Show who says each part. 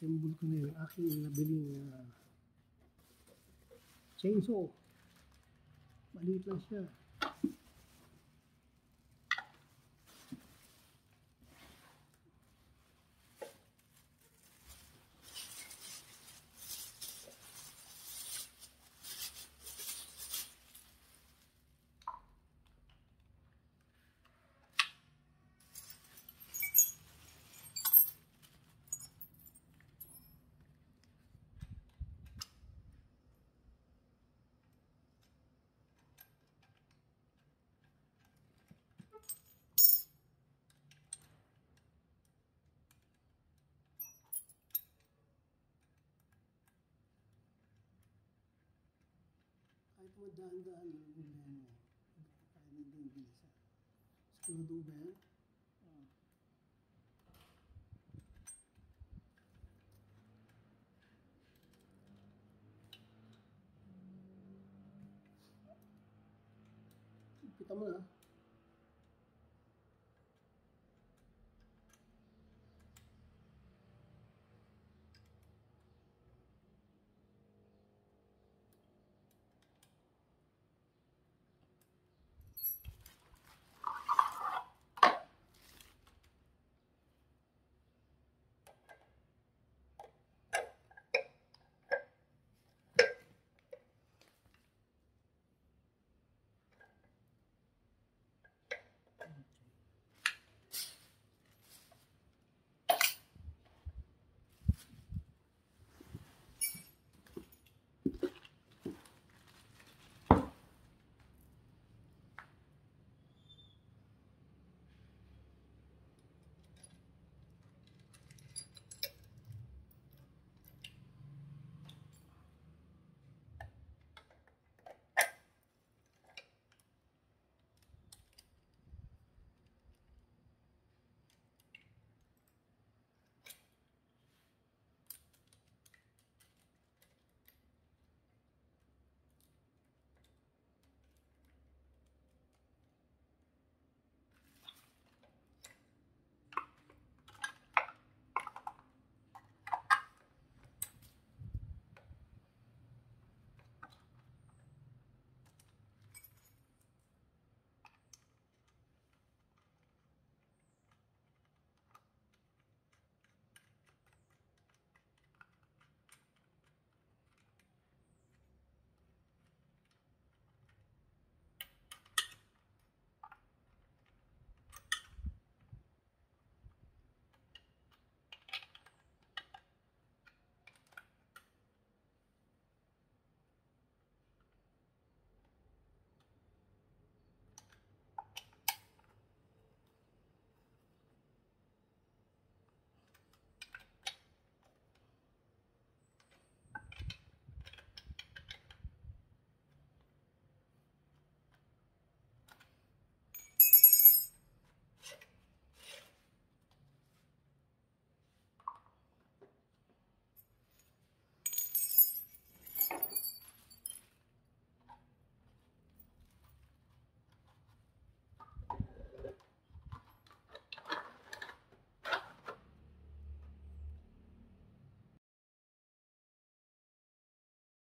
Speaker 1: assemble ko na yung aking nabili na chainsaw. Maliit lang siya. Kahit mo dahan-dahan yung. Kahit hindi yung ba yan? Ah. Kita mo na.